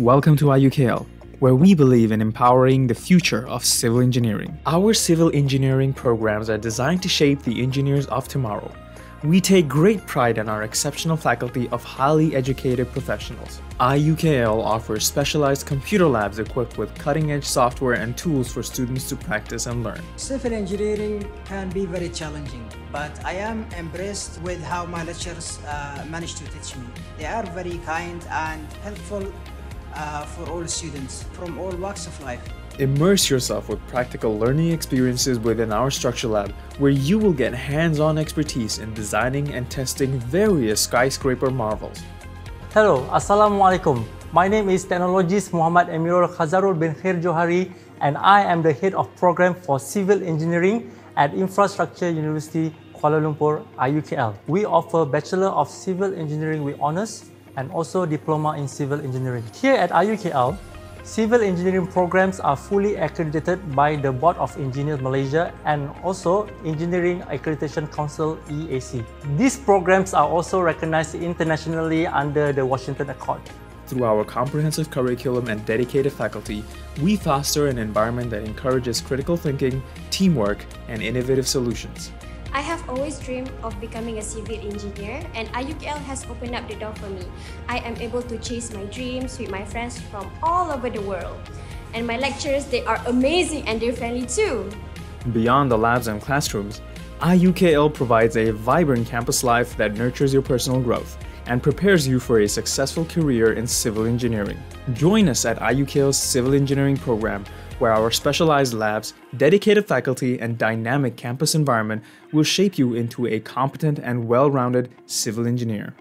Welcome to IUKL, where we believe in empowering the future of civil engineering. Our civil engineering programs are designed to shape the engineers of tomorrow. We take great pride in our exceptional faculty of highly educated professionals. IUKL offers specialized computer labs equipped with cutting-edge software and tools for students to practice and learn. Civil engineering can be very challenging, but I am impressed with how my lecturers uh, managed to teach me. They are very kind and helpful uh, for all students from all walks of life. Immerse yourself with practical learning experiences within our structure lab, where you will get hands-on expertise in designing and testing various skyscraper marvels. Hello, Assalamualaikum. My name is Technologist Muhammad Emirul Khazarul bin Khair Johari and I am the Head of Program for Civil Engineering at Infrastructure University Kuala Lumpur, IUKL. We offer Bachelor of Civil Engineering with Honours and also Diploma in Civil Engineering. Here at IUKL, civil engineering programs are fully accredited by the Board of Engineers Malaysia and also Engineering Accreditation Council EAC. These programs are also recognized internationally under the Washington Accord. Through our comprehensive curriculum and dedicated faculty, we foster an environment that encourages critical thinking, teamwork, and innovative solutions. I have always dreamed of becoming a civil engineer and IUKL has opened up the door for me. I am able to chase my dreams with my friends from all over the world. And my lecturers, they are amazing and they're friendly too. Beyond the labs and classrooms, IUKL provides a vibrant campus life that nurtures your personal growth and prepares you for a successful career in civil engineering. Join us at IUKL's Civil Engineering program where our specialized labs, dedicated faculty, and dynamic campus environment will shape you into a competent and well-rounded civil engineer.